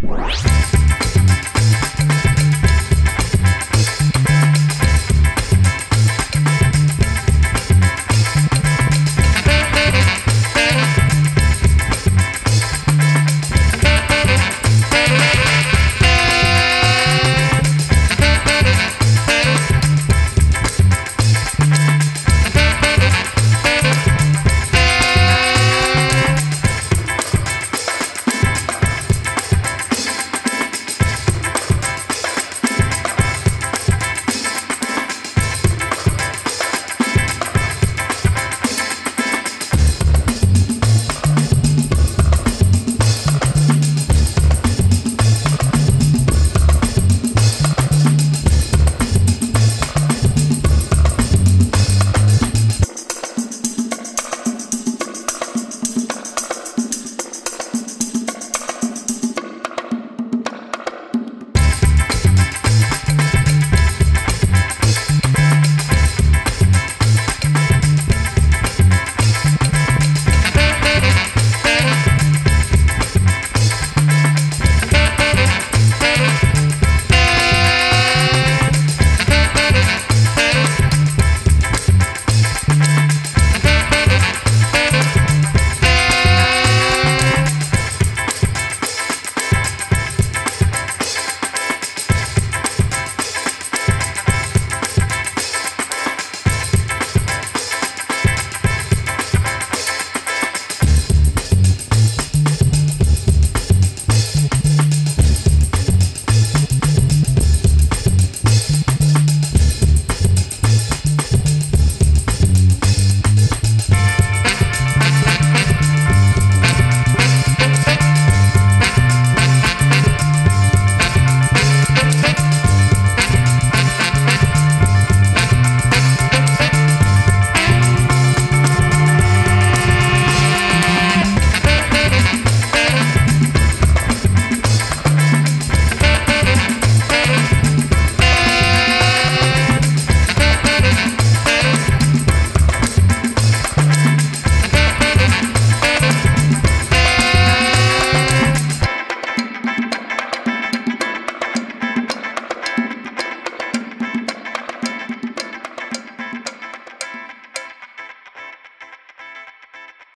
Música